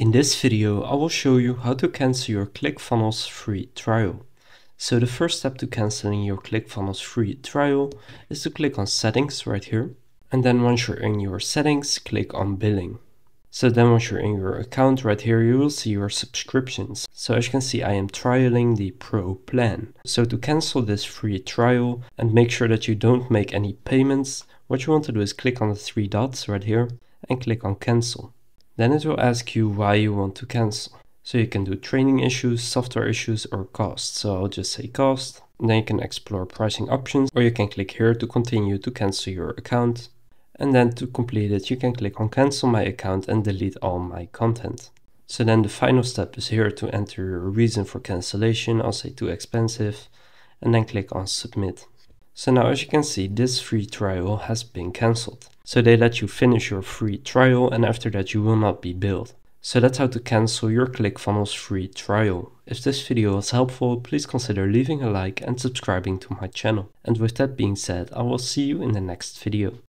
In this video, I will show you how to cancel your ClickFunnels free trial. So the first step to canceling your ClickFunnels free trial is to click on settings right here. And then once you're in your settings, click on billing. So then once you're in your account right here, you will see your subscriptions. So as you can see, I am trialing the pro plan. So to cancel this free trial and make sure that you don't make any payments, what you want to do is click on the three dots right here and click on cancel. Then it will ask you why you want to cancel. So you can do training issues, software issues, or cost. So I'll just say cost. Then you can explore pricing options, or you can click here to continue to cancel your account. And then to complete it, you can click on cancel my account and delete all my content. So then the final step is here to enter your reason for cancellation. I'll say too expensive and then click on submit. So now as you can see, this free trial has been cancelled. So they let you finish your free trial and after that you will not be billed. So that's how to cancel your ClickFunnels free trial. If this video was helpful, please consider leaving a like and subscribing to my channel. And with that being said, I will see you in the next video.